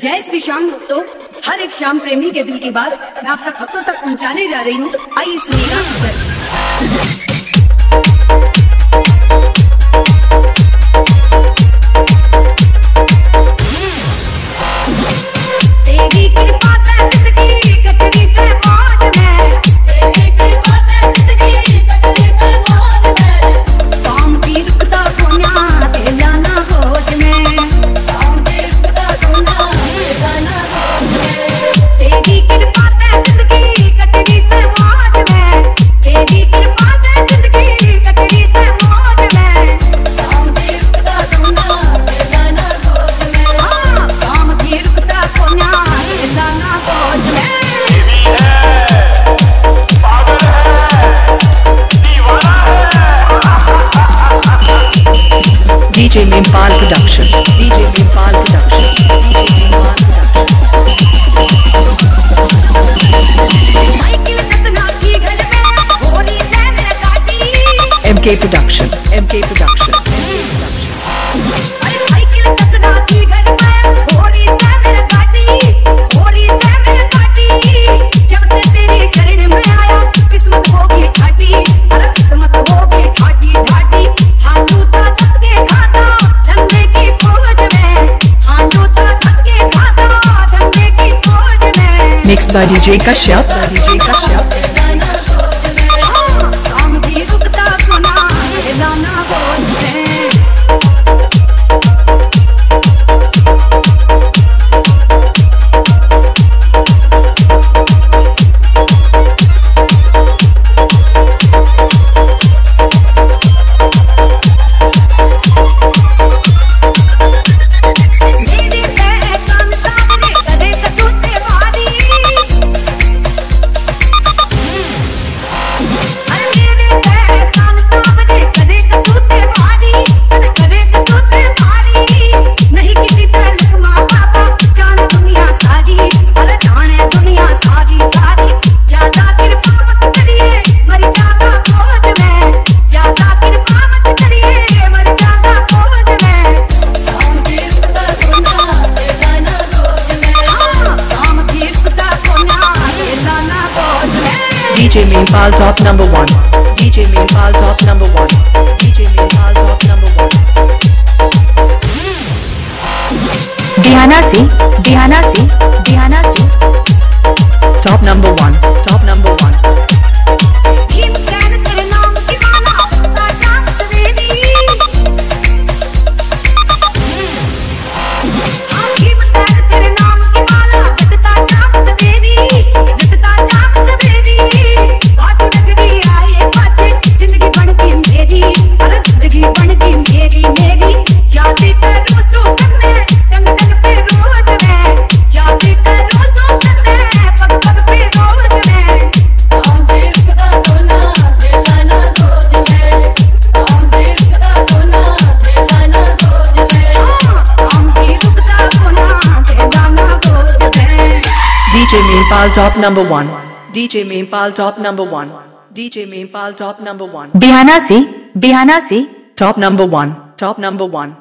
जय श्री श्याम तो हर एक श्याम प्रेमी के दिल की बात मैं आप सब भक्तों तक पहुँचाने जा रही हूँ। आइए सुनिएगा DJ Mimpal Production. DJ Mimpal Production. DJ Production. MK Production. MK Production. MK Production. by DJ Kashyap. By DJ Kashyap. DJ Meanpal top number one. DJ Meanpal top number one. DJ Meanpal top number one. Dihana Singh, Dihana Singh. DJ Mainpal top number one. DJ Mainpal top number one. DJ Mainpal top number one. Bihana se, Bihana se, top number one, top number one.